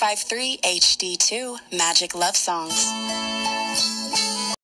1053 HD2 Magic Love Songs.